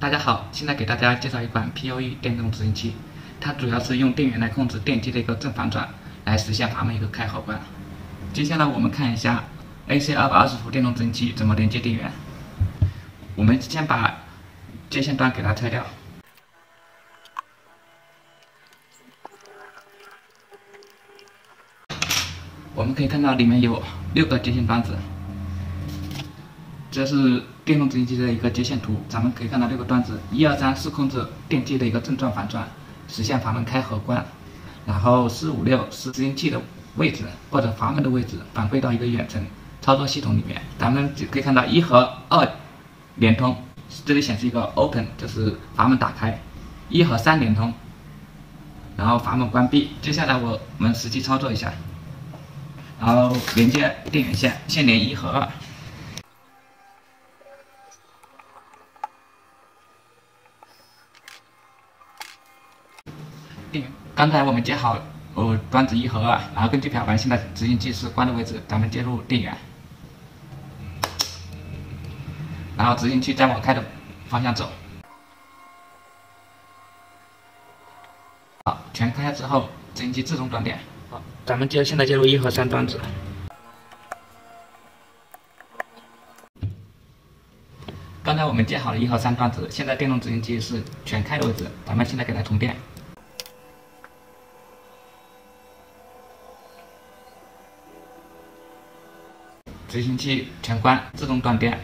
大家好，现在给大家介绍一款 PoE 电动执行器，它主要是用电源来控制电机的一个正反转，来实现阀门一个开合关。接下来我们看一下 AC 二百二十伏电动执行器怎么连接电源。我们先把接线端给它拆掉。我们可以看到里面有六个接线端子，这是电动执行器的一个接线图。咱们可以看到六个端子，一二三是控制电机的一个正转反转，实现阀门开合关。然后四五六是执行器的位置或者阀门的位置，反馈到一个远程操作系统里面。咱们可以看到一和二连通，这里显示一个 open，就是阀门打开；一和三连通，然后阀门关闭。接下来我们实际操作一下。然后连接电源线，先连一和二。电，刚才我们接好呃端子一和二，然后根据表盘，现在执行器是关的位置，咱们接入电源，然后执行器再往开的方向走。好，全开之后，执行器自动断电。好咱们接现在接入一和三端子。刚才我们接好了一和三端子，现在电动执行器是全开的位置，咱们现在给它充电。执行器全关，自动断电。